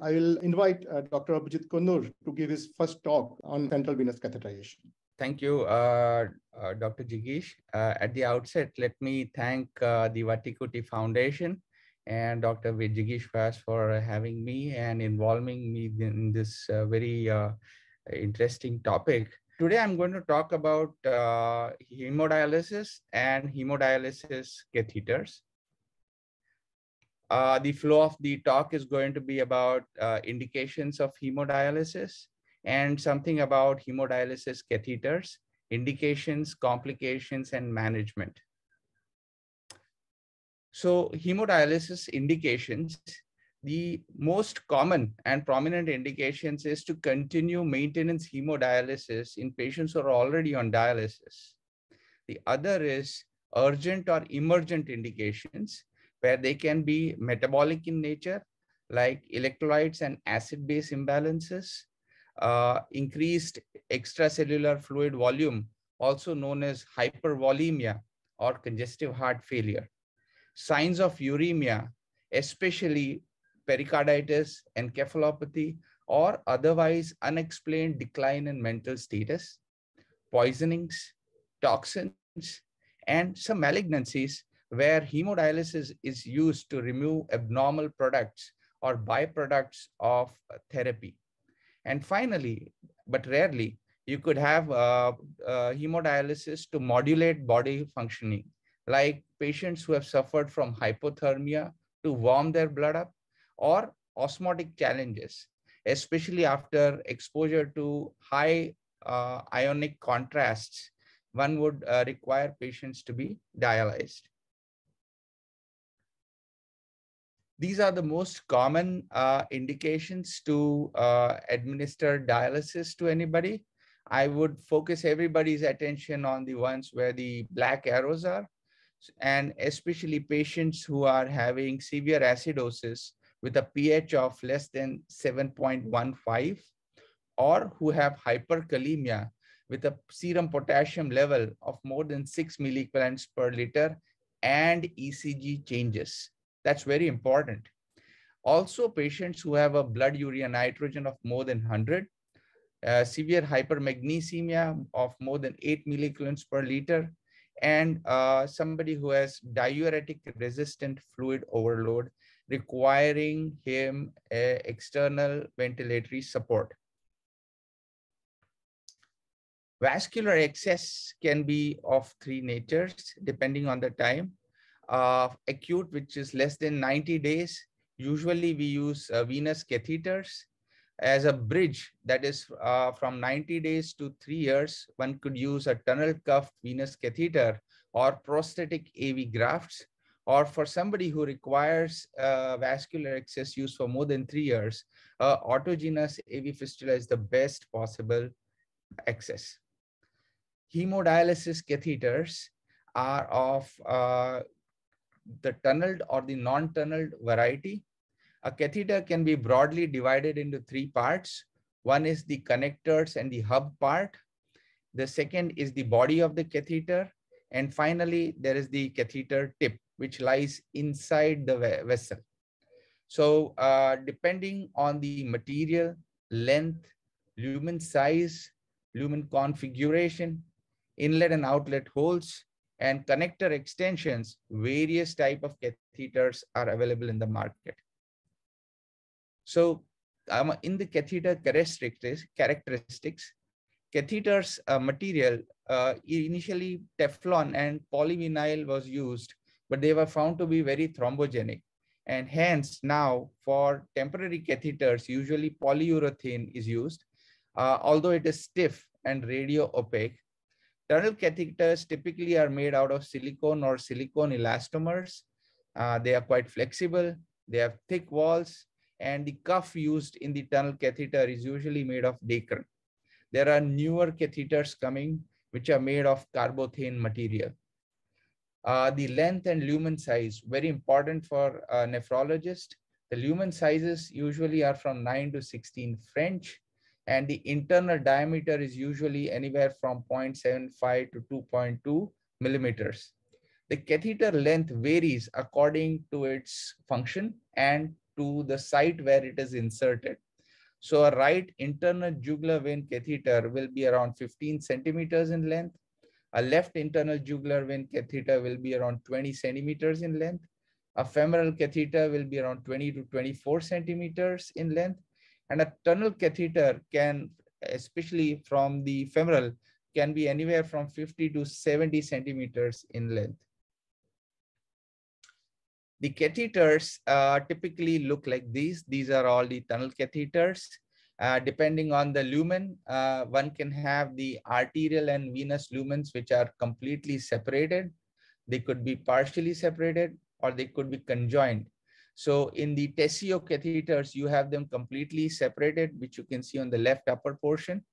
I will invite uh, Dr. Abhijit Konnur to give his first talk on central venous catheterization. Thank you, uh, uh, Dr. Jigish. Uh, at the outset, let me thank uh, the Vattikuti Foundation and Dr. Jigish Vyas for having me and involving me in this uh, very interesting topic. Today, I'm going to talk about hemodialysis and hemodialysis catheters. Uh, the flow of the talk is going to be about uh, indications of hemodialysis and something about hemodialysis catheters, indications, complications, and management. So hemodialysis indications, the most common and prominent indications is to continue maintenance hemodialysis in patients who are already on dialysis. The other is urgent or emergent indications, where they can be metabolic in nature, like electrolytes and acid-base imbalances, uh, increased extracellular fluid volume, also known as hypervolemia or congestive heart failure. Signs of uremia, especially pericarditis, encephalopathy, or otherwise unexplained decline in mental status, poisonings, toxins, and some malignancies where hemodialysis is used to remove abnormal products or byproducts of therapy. And finally, but rarely, you could have uh, uh, hemodialysis to modulate body functioning, like patients who have suffered from hypothermia to warm their blood up, or osmotic challenges, especially after exposure to high uh, ionic contrasts, one would uh, require patients to be dialyzed. These are the most common uh, indications to uh, administer dialysis to anybody. I would focus everybody's attention on the ones where the black arrows are, and especially patients who are having severe acidosis with a pH of less than 7.15, or who have hyperkalemia with a serum potassium level of more than 6 milliequivalents per liter and ECG changes. That's very important. Also, patients who have a blood urea nitrogen of more than 100, uh, severe hypermagnesemia of more than 8 milliequivalents per liter, and uh, somebody who has diuretic resistant fluid overload requiring him external ventilatory support. Vascular access can be of three natures depending on the time uh, acute, which is less than 90 days. Usually we use uh, venous catheters as a bridge that is uh, from 90 days to three years. One could use a tunnel cuff venous catheter or prosthetic AV grafts. Or for somebody who requires uh, vascular access use for more than three years, autogenous AV fistula is the best possible access. Hemodialysis catheters are of uh, the tunneled or the non-tunneled variety. A catheter can be broadly divided into three parts. One is the connectors and the hub part. The second is the body of the catheter. And finally, there is the catheter tip, which lies inside the vessel. So uh, depending on the material, length, lumen size, lumen configuration, inlet and outlet holes, and connector extensions, various type of catheters are available in the market. So um, in the catheter characteristics, characteristics catheters uh, material, uh, initially Teflon and polyvinyl was used, but they were found to be very thrombogenic. And hence now for temporary catheters, usually polyurethane is used, uh, although it is stiff and radio opaque. Tunnel catheters typically are made out of silicone or silicone elastomers. Uh, they are quite flexible. They have thick walls and the cuff used in the tunnel catheter is usually made of Dacron. There are newer catheters coming which are made of carbothane material. Uh, the length and lumen size, very important for a nephrologist. The lumen sizes usually are from 9 to 16 French and the internal diameter is usually anywhere from 0.75 to 2.2 millimeters. The catheter length varies according to its function and to the site where it is inserted. So a right internal jugular vein catheter will be around 15 centimeters in length. A left internal jugular vein catheter will be around 20 centimeters in length. A femoral catheter will be around 20 to 24 centimeters in length. And a tunnel catheter can, especially from the femoral, can be anywhere from 50 to 70 centimeters in length. The catheters uh, typically look like these. These are all the tunnel catheters. Uh, depending on the lumen, uh, one can have the arterial and venous lumens, which are completely separated. They could be partially separated or they could be conjoined. So in the Tesio catheters, you have them completely separated, which you can see on the left upper portion.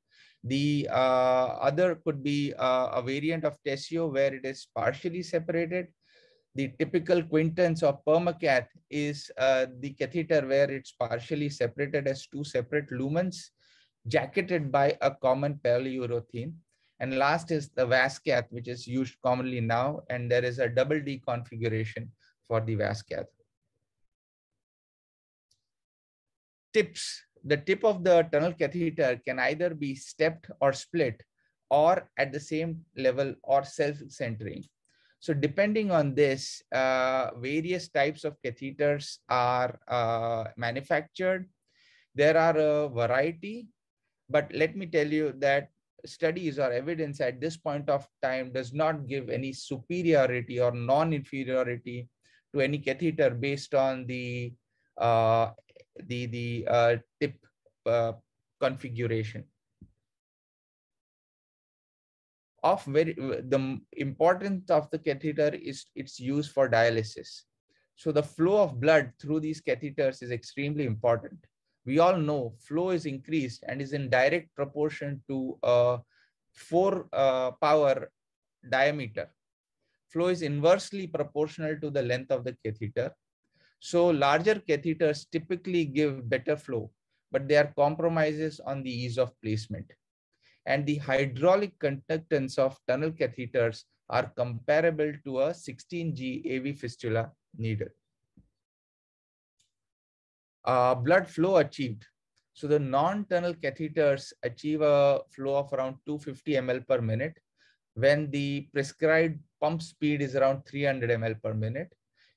The uh, other could be uh, a variant of Tesio where it is partially separated the typical Quinton's or permacath is uh, the catheter where it's partially separated as two separate lumens jacketed by a common polyurethane. And last is the Vascath, which is used commonly now, and there is a double D configuration for the Vascath. Tips. The tip of the tunnel catheter can either be stepped or split or at the same level or self-centering. So depending on this, uh, various types of catheters are uh, manufactured. There are a variety, but let me tell you that studies or evidence at this point of time does not give any superiority or non-inferiority to any catheter based on the uh, the the uh, tip uh, configuration. of very the importance of the catheter is its use for dialysis. So the flow of blood through these catheters is extremely important. We all know flow is increased and is in direct proportion to a four uh, power diameter. Flow is inversely proportional to the length of the catheter. So larger catheters typically give better flow, but they are compromises on the ease of placement and the hydraulic conductance of tunnel catheters are comparable to a 16G AV fistula needle. Uh, blood flow achieved. So the non-tunnel catheters achieve a flow of around 250 ml per minute when the prescribed pump speed is around 300 ml per minute.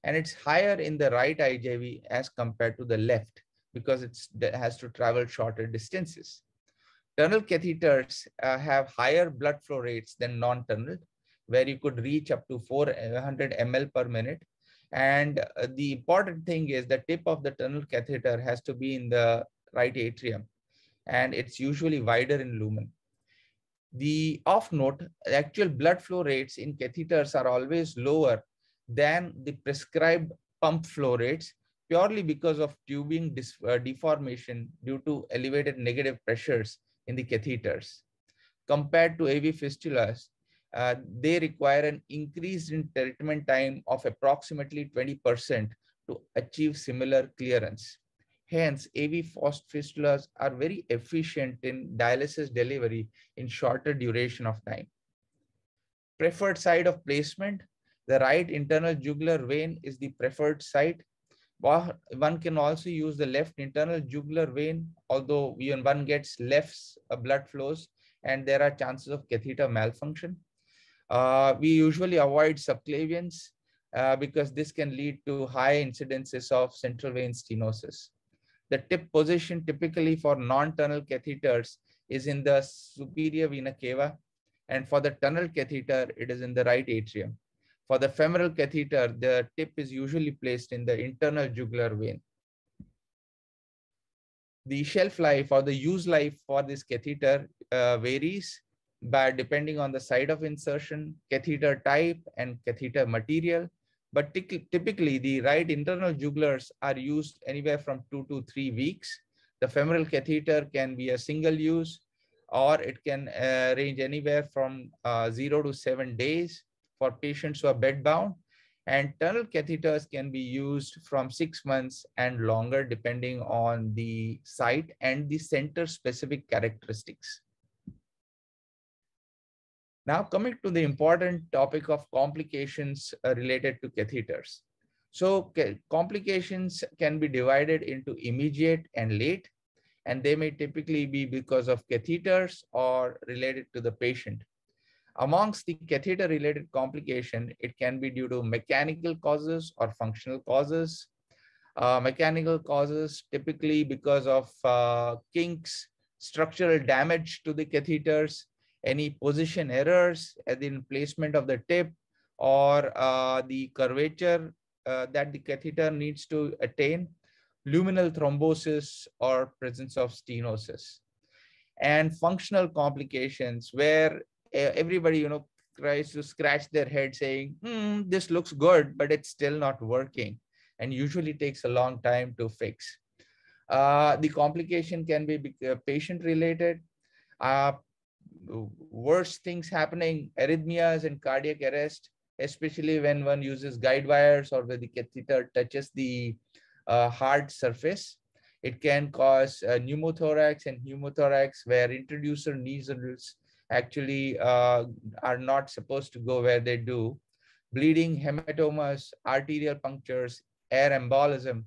And it's higher in the right IJV as compared to the left because it has to travel shorter distances. Tunnel catheters uh, have higher blood flow rates than non-tunnel, where you could reach up to 400 ml per minute. And uh, the important thing is the tip of the tunnel catheter has to be in the right atrium, and it's usually wider in lumen. The off note, actual blood flow rates in catheters are always lower than the prescribed pump flow rates purely because of tubing uh, deformation due to elevated negative pressures in the catheters. Compared to AV fistulas, uh, they require an increase in treatment time of approximately 20% to achieve similar clearance. Hence, AV fistulas are very efficient in dialysis delivery in shorter duration of time. Preferred site of placement, the right internal jugular vein is the preferred site one can also use the left internal jugular vein, although when one gets left uh, blood flows and there are chances of catheter malfunction. Uh, we usually avoid subclavians uh, because this can lead to high incidences of central vein stenosis. The tip position typically for non-tunnel catheters is in the superior vena cava and for the tunnel catheter, it is in the right atrium. For the femoral catheter, the tip is usually placed in the internal jugular vein. The shelf life or the use life for this catheter uh, varies by depending on the site of insertion, catheter type, and catheter material. But typically, the right internal jugulars are used anywhere from two to three weeks. The femoral catheter can be a single use, or it can uh, range anywhere from uh, zero to seven days for patients who are bedbound. And tunnel catheters can be used from six months and longer, depending on the site and the center specific characteristics. Now coming to the important topic of complications uh, related to catheters. So complications can be divided into immediate and late, and they may typically be because of catheters or related to the patient. Amongst the catheter-related complication, it can be due to mechanical causes or functional causes. Uh, mechanical causes typically because of uh, kinks, structural damage to the catheters, any position errors at the placement of the tip, or uh, the curvature uh, that the catheter needs to attain, luminal thrombosis or presence of stenosis. And functional complications where everybody, you know, tries to scratch their head saying, hmm, this looks good, but it's still not working and usually takes a long time to fix. Uh, the complication can be uh, patient related. Uh, worse things happening, arrhythmias and cardiac arrest, especially when one uses guide wires or when the catheter touches the uh, hard surface. It can cause uh, pneumothorax and pneumothorax where introducer needles actually uh, are not supposed to go where they do. Bleeding, hematomas, arterial punctures, air embolism,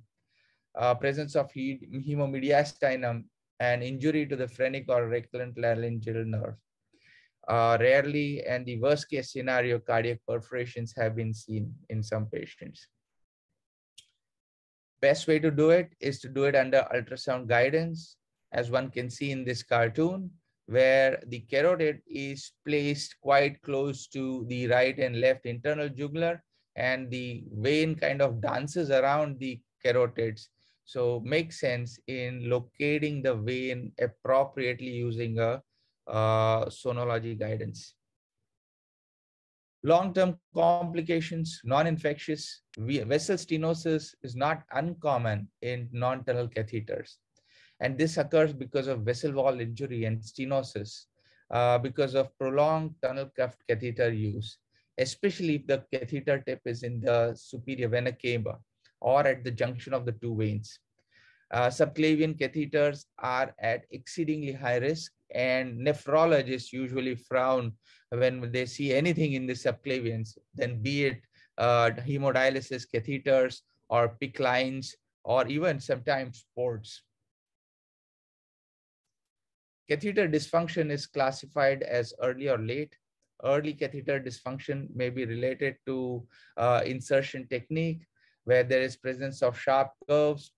uh, presence of hemomediastinum, and injury to the phrenic or recurrent laryngeal nerve. Uh, rarely, and the worst case scenario, cardiac perforations have been seen in some patients. Best way to do it is to do it under ultrasound guidance, as one can see in this cartoon where the carotid is placed quite close to the right and left internal jugular and the vein kind of dances around the carotids. So makes sense in locating the vein appropriately using a uh, sonology guidance. Long-term complications, non-infectious, vessel stenosis is not uncommon in non-tunnel catheters. And this occurs because of vessel wall injury and stenosis uh, because of prolonged tunnel cuffed catheter use, especially if the catheter tip is in the superior vena cava or at the junction of the two veins. Uh, subclavian catheters are at exceedingly high risk and nephrologists usually frown when they see anything in the subclavians, then be it uh, hemodialysis catheters or PICC lines or even sometimes ports. Catheter dysfunction is classified as early or late. Early catheter dysfunction may be related to uh, insertion technique, where there is presence of sharp curves,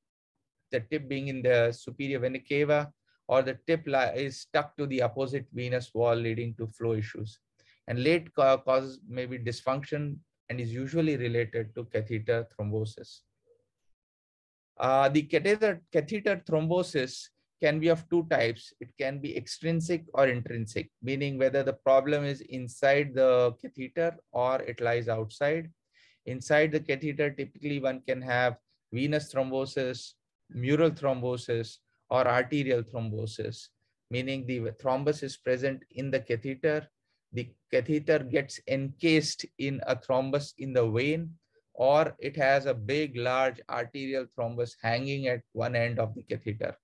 the tip being in the superior vena cava, or the tip is stuck to the opposite venous wall, leading to flow issues. And late causes may be dysfunction and is usually related to catheter thrombosis. Uh, the catheter, catheter thrombosis can be of two types. It can be extrinsic or intrinsic, meaning whether the problem is inside the catheter or it lies outside. Inside the catheter, typically one can have venous thrombosis, mural thrombosis, or arterial thrombosis, meaning the thrombus is present in the catheter. The catheter gets encased in a thrombus in the vein, or it has a big, large arterial thrombus hanging at one end of the catheter.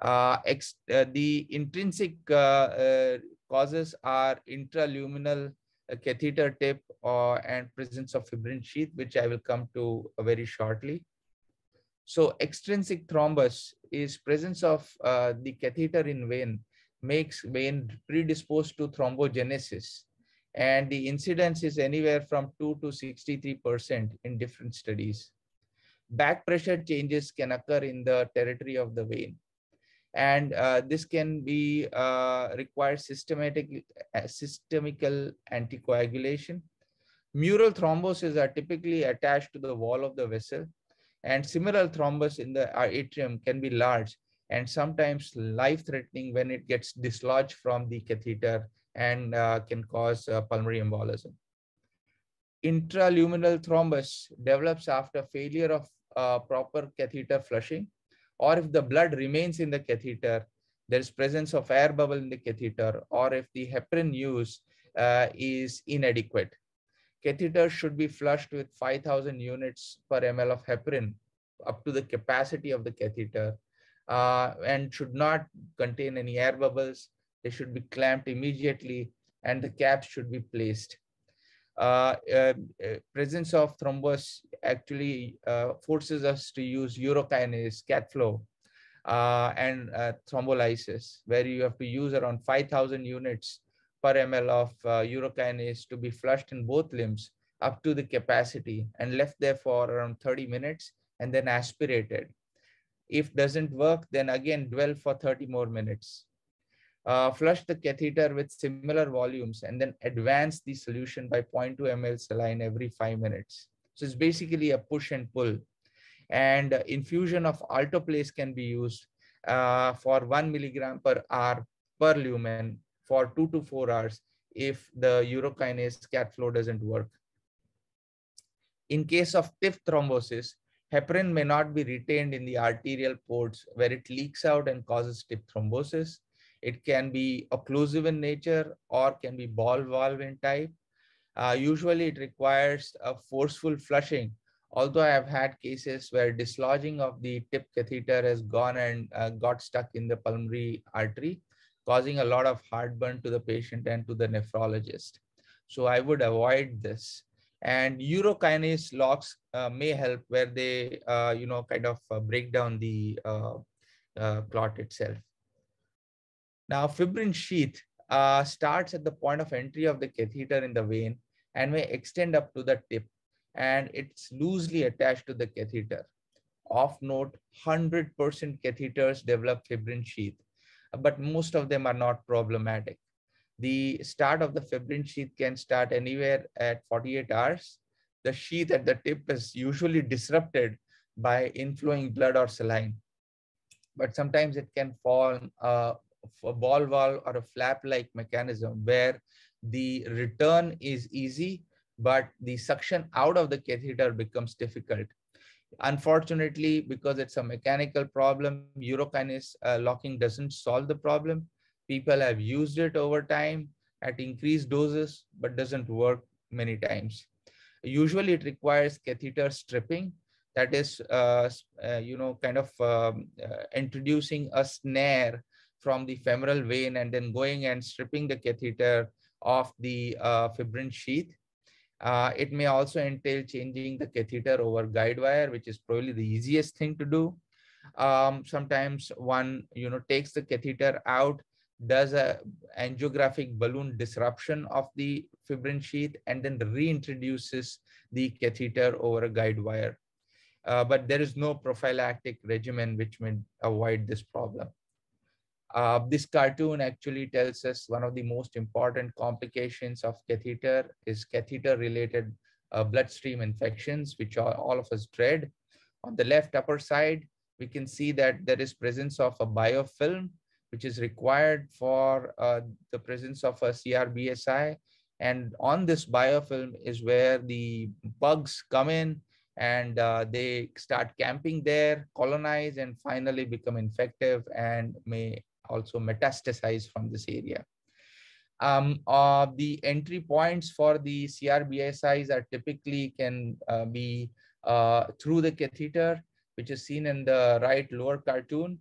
Uh, ex, uh, the intrinsic uh, causes are intraluminal catheter tip or, and presence of fibrin sheath, which I will come to very shortly. So extrinsic thrombus is presence of uh, the catheter in vein makes vein predisposed to thrombogenesis. And the incidence is anywhere from 2 to 63% in different studies. Back pressure changes can occur in the territory of the vein and uh, this can be uh, require systematic uh, systemical anticoagulation. Mural thrombosis are typically attached to the wall of the vessel, and similar thrombus in the uh, atrium can be large and sometimes life-threatening when it gets dislodged from the catheter and uh, can cause uh, pulmonary embolism. Intraluminal thrombus develops after failure of proper catheter flushing or if the blood remains in the catheter, there is presence of air bubble in the catheter, or if the heparin use uh, is inadequate. Catheter should be flushed with 5000 units per ml of heparin up to the capacity of the catheter uh, and should not contain any air bubbles. They should be clamped immediately and the caps should be placed. Uh, uh, uh, presence of thrombus actually forces us to use urokinase, Cathflo, uh, and thrombolysis, where you have to use around 5,000 units per ml of urokinase to be flushed in both limbs up to the capacity and left there for around 30 minutes and then aspirated. If doesn't work, then again dwell for 30 more minutes uh, flush the catheter with similar volumes and then advance the solution by 0.2 ml saline every five minutes. So it's basically a push and pull. And uh, infusion of alteplase can be used uh, for one milligram per hour per lumen for two to four hours if the urokinase Cathflo doesn't work. In case of tip thrombosis, heparin may not be retained in the arterial ports where it leaks out and causes tip thrombosis. It can be occlusive in nature or can be ball valve in type. Uh, usually it requires a forceful flushing, although I have had cases where dislodging of the tip catheter has gone and uh, got stuck in the pulmonary artery, causing a lot of heartburn to the patient and to the nephrologist. So I would avoid this. And urokinase locks uh, may help where they, uh, you know, kind of uh, break down the uh, clot itself. Now, fibrin sheath uh, starts at the point of entry of the catheter in the vein and may extend up to the tip and it's loosely attached to the catheter. Of note, 100% catheters develop fibrin sheath, but most of them are not problematic. The start of the fibrin sheath can start anywhere at 48 hours. The sheath at the tip is usually disrupted by inflowing blood or saline, but sometimes it can form uh, a ball valve or a flap-like mechanism where the return is easy, but the suction out of the catheter becomes difficult. Unfortunately, because it's a mechanical problem, urokinase uh, locking doesn't solve the problem. People have used it over time at increased doses, but doesn't work many times. Usually it requires catheter stripping, that is, uh, uh, you know, kind of um, uh, introducing a snare from the femoral vein and then going and stripping the catheter of the uh, fibrin sheath. Uh, it may also entail changing the catheter over guide wire, which is probably the easiest thing to do. Um, sometimes one, you know, takes the catheter out, does a angiographic balloon disruption of the fibrin sheath, and then reintroduces the catheter over a guide wire. Uh, but there is no prophylactic regimen which may avoid this problem. Uh, this cartoon actually tells us one of the most important complications of catheter is catheter related uh, bloodstream infections, which are, all of us dread. On the left upper side, we can see that there is presence of a biofilm, which is required for uh, the presence of a CRBSI. And on this biofilm is where the bugs come in and uh, they start camping there, colonize, and finally become infective and may also metastasize from this area. Um, uh, the entry points for the CRBSIs are typically can uh, be uh, through the catheter, which is seen in the right lower cartoon.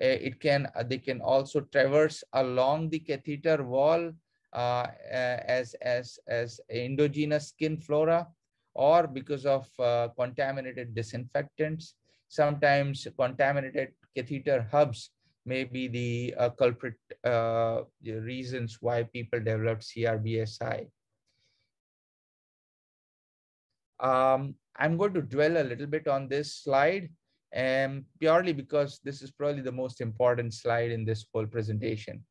Uh, it can uh, they can also traverse along the catheter wall uh, as as as endogenous skin flora, or because of contaminated disinfectants. Sometimes contaminated catheter hubs may be the uh, culprit uh, reasons why people developed CRBSI. Um, I'm going to dwell a little bit on this slide and purely because this is probably the most important slide in this whole presentation.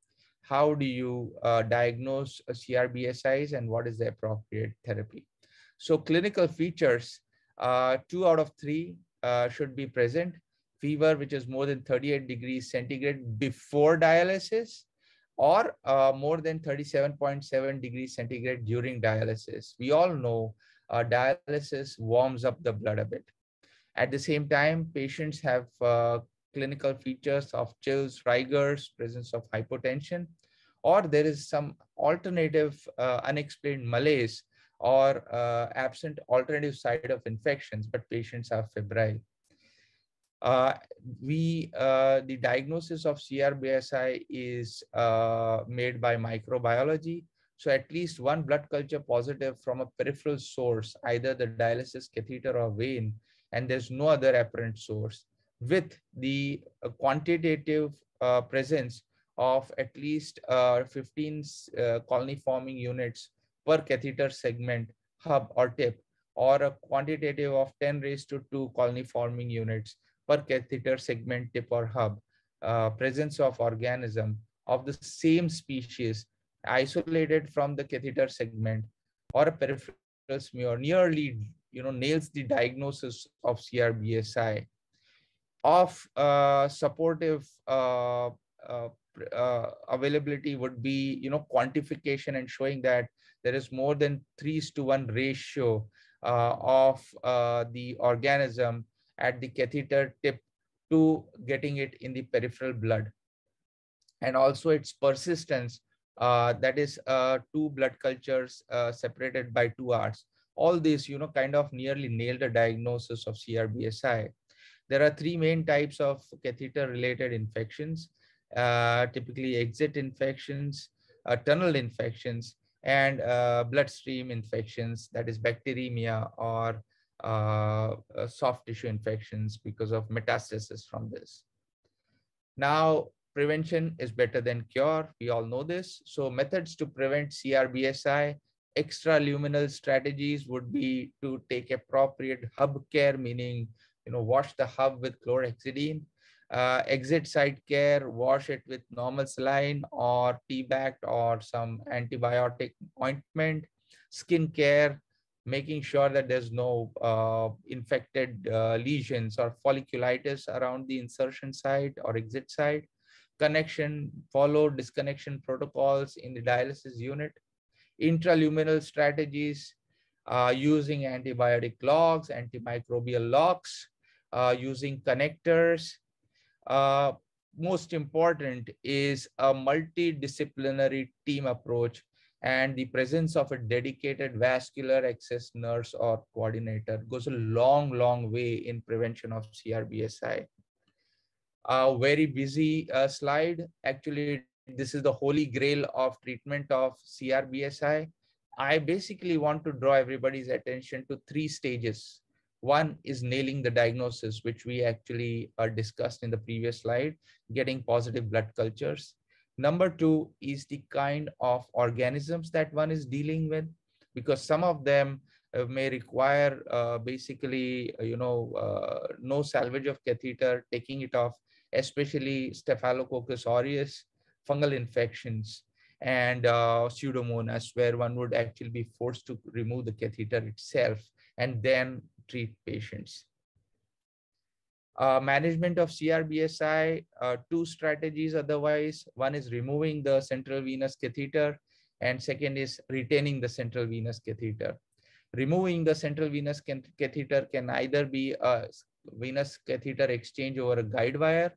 How do you uh, diagnose a CRBSIs and what is the appropriate therapy? So clinical features, uh, two out of three uh, should be present fever which is more than 38 degrees centigrade before dialysis or uh, more than 37.7 degrees centigrade during dialysis. We all know uh, dialysis warms up the blood a bit. At the same time, patients have uh, clinical features of chills, rigors, presence of hypotension, or there is some alternative uh, unexplained malaise or uh, absent alternative site of infections, but patients are febrile. Uh, we uh, the diagnosis of CRBSI is uh, made by microbiology. So at least one blood culture positive from a peripheral source, either the dialysis catheter or vein, and there's no other apparent source with the quantitative uh, presence of at least uh, 15 uh, colony forming units per catheter segment hub or tip or a quantitative of 10 raised to 2 colony forming units per catheter segment tip or hub uh, presence of organism of the same species isolated from the catheter segment or a peripheral smear nearly you know nails the diagnosis of CRBSI of uh, supportive uh, uh, uh, availability would be you know quantification and showing that there is more than three to one ratio uh, of uh, the organism at the catheter tip to getting it in the peripheral blood. And also its persistence uh, that is uh, two blood cultures uh, separated by two hours. All this you know kind of nearly nailed a diagnosis of crbsi there are three main types of catheter related infections uh, typically exit infections uh, tunnel infections and uh, bloodstream infections that is bacteremia or uh, uh, soft tissue infections because of metastasis from this. Now, prevention is better than cure. We all know this. So methods to prevent CRBSI, extraluminal strategies would be to take appropriate hub care, meaning, you know, wash the hub with chlorhexidine, uh, exit site care, wash it with normal saline or T-bact or some antibiotic ointment, skin care, making sure that there's no uh, infected uh, lesions or folliculitis around the insertion site or exit site, connection, follow disconnection protocols in the dialysis unit, intraluminal strategies, uh, using antibiotic locks, antimicrobial locks, uh, using connectors. Uh, most important is a multidisciplinary team approach and the presence of a dedicated vascular access nurse or coordinator goes a long, long way in prevention of CRBSI. A very busy uh, slide. Actually, this is the holy grail of treatment of CRBSI. I basically want to draw everybody's attention to three stages. One is nailing the diagnosis, which we actually uh, discussed in the previous slide, getting positive blood cultures. Number two is the kind of organisms that one is dealing with, because some of them uh, may require uh, basically, uh, you know, uh, no salvage of catheter, taking it off, especially Staphylococcus aureus, fungal infections, and uh, Pseudomonas, where one would actually be forced to remove the catheter itself and then treat patients uh, management of CRBSI, uh, two strategies otherwise. One is removing the central venous catheter and second is retaining the central venous catheter. Removing the central venous catheter can either be a venous catheter exchange over a guide wire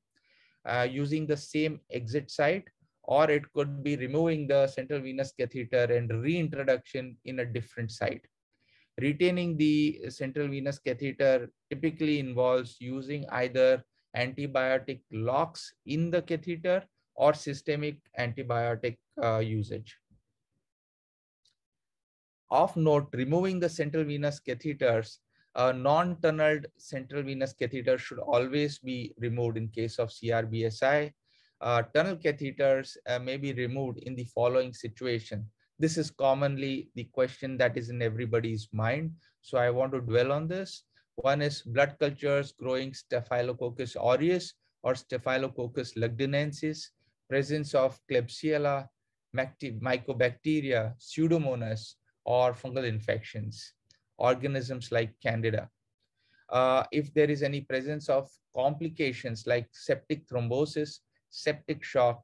uh, using the same exit site or it could be removing the central venous catheter and reintroduction in a different site. Retaining the central venous catheter typically involves using either antibiotic locks in the catheter or systemic antibiotic uh, usage. Of note, removing the central venous catheters, a non-tunneled central venous catheter should always be removed in case of CRBSI. Uh, tunnel catheters uh, may be removed in the following situation. This is commonly the question that is in everybody's mind. So I want to dwell on this. One is blood cultures growing Staphylococcus aureus or Staphylococcus lugdunensis, presence of Klebsiella, mycobacteria, Pseudomonas, or fungal infections, organisms like Candida. Uh, if there is any presence of complications like septic thrombosis, septic shock,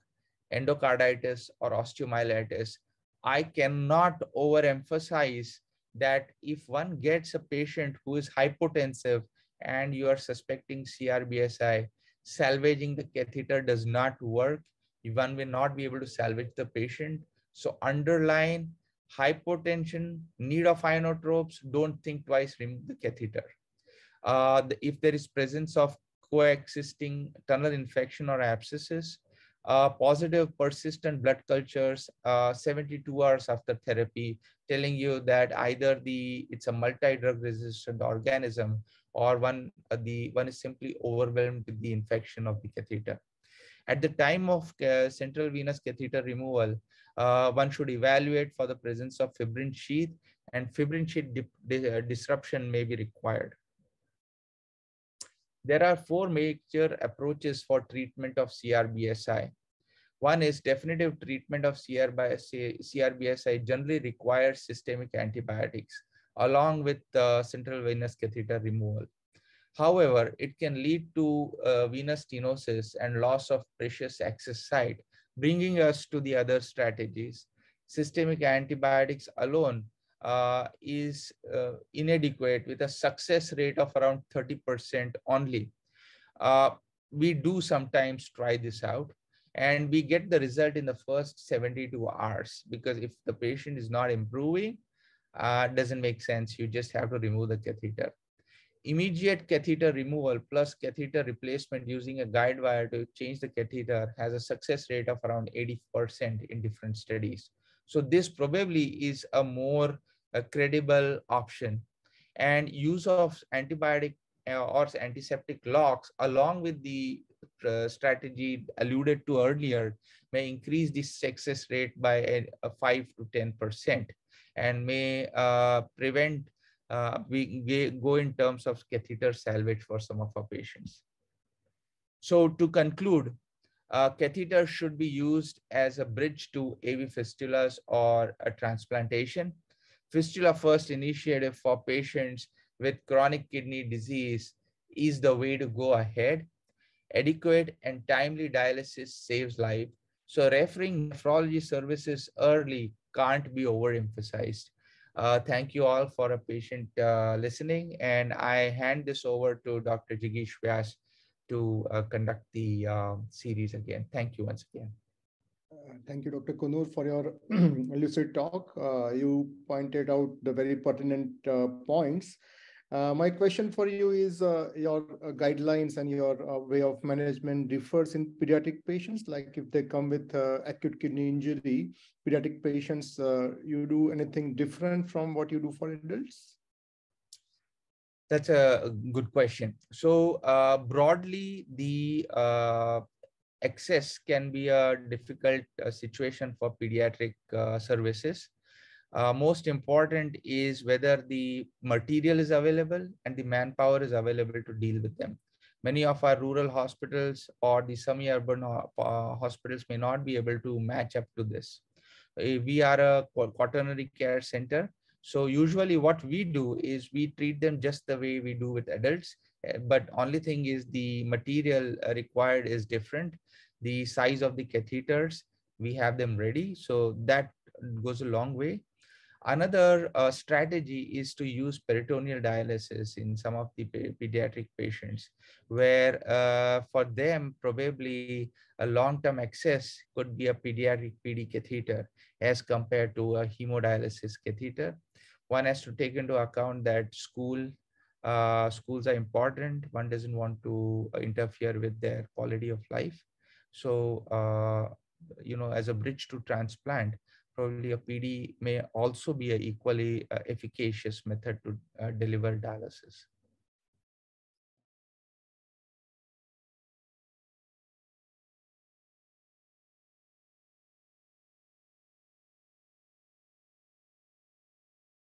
endocarditis, or osteomyelitis, I cannot overemphasize that if one gets a patient who is hypotensive and you are suspecting CRBSI, salvaging the catheter does not work. One will not be able to salvage the patient. So underline hypotension, need of inotropes, don't think twice, remove the catheter. Uh, the, if there is presence of coexisting tunnel infection or abscesses, uh, positive persistent blood cultures uh, 72 hours after therapy, telling you that either the it's a multi-drug resistant organism or one uh, the one is simply overwhelmed with the infection of the catheter. At the time of uh, central venous catheter removal, uh, one should evaluate for the presence of fibrin sheath and fibrin sheath di di uh, disruption may be required. There are four major approaches for treatment of CRBSI. One is definitive treatment of CRBSI generally requires systemic antibiotics along with uh, central venous catheter removal. However, it can lead to uh, venous stenosis and loss of precious access site, bringing us to the other strategies. Systemic antibiotics alone uh, is uh, inadequate with a success rate of around 30% only. Uh, we do sometimes try this out and we get the result in the first 72 hours because if the patient is not improving, uh, doesn't make sense. You just have to remove the catheter. Immediate catheter removal plus catheter replacement using a guide wire to change the catheter has a success rate of around 80% in different studies. So this probably is a more a credible option. And use of antibiotic uh, or antiseptic locks along with the uh, strategy alluded to earlier may increase the success rate by a, a 5 to 10% and may uh, prevent uh, we go in terms of catheter salvage for some of our patients. So to conclude, uh, catheter should be used as a bridge to AV fistulas or a transplantation. Fistula first initiative for patients with chronic kidney disease is the way to go ahead. Adequate and timely dialysis saves life. So referring nephrology services early can't be overemphasized. Uh, thank you all for a patient uh, listening. And I hand this over to Dr. Jigish Vyas to uh, conduct the um, series again. Thank you once again. Uh, thank you, Dr. Konnur, for your lucid talk. Uh, you pointed out the very pertinent uh, points. Uh, my question for you is uh, your uh, guidelines and your way of management differs in pediatric patients. Like if they come with acute kidney injury, pediatric patients, you do anything different from what you do for adults? That's a good question. So broadly, the access can be a difficult uh, situation for pediatric uh, services. Uh, most important is whether the material is available and the manpower is available to deal with them. Many of our rural hospitals or the semi-urban uh, hospitals may not be able to match up to this. Uh, we are a quaternary care center. So usually what we do is we treat them just the way we do with adults uh, but only thing is the material required is different the size of the catheters, we have them ready. So that goes a long way. Another uh, strategy is to use peritoneal dialysis in some of the pediatric patients, where uh, for them, probably a long-term access could be a pediatric PD catheter as compared to a hemodialysis catheter. One has to take into account that school uh, schools are important. One doesn't want to interfere with their quality of life. So, uh, you know, as a bridge to transplant, probably a PD may also be an equally uh, efficacious method to uh, deliver dialysis.